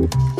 you.